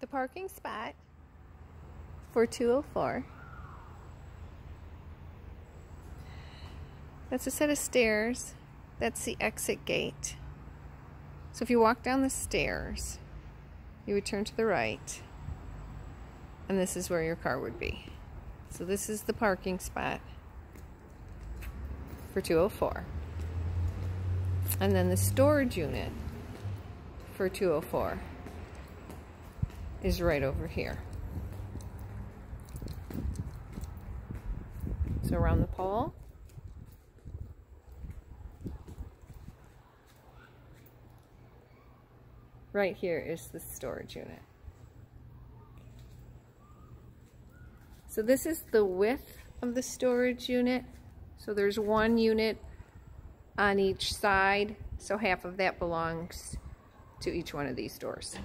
the parking spot for 204. That's a set of stairs. That's the exit gate. So if you walk down the stairs, you would turn to the right, and this is where your car would be. So this is the parking spot for 204. And then the storage unit for 204 is right over here. So around the pole. Right here is the storage unit. So this is the width of the storage unit. So there's one unit on each side. So half of that belongs to each one of these doors.